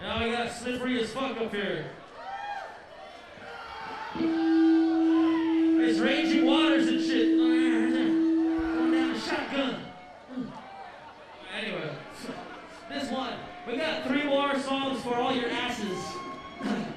Now we got slippery as fuck up here. It's raging waters and shit. Going down a shotgun. Anyway, this one. We got three more songs for all your asses.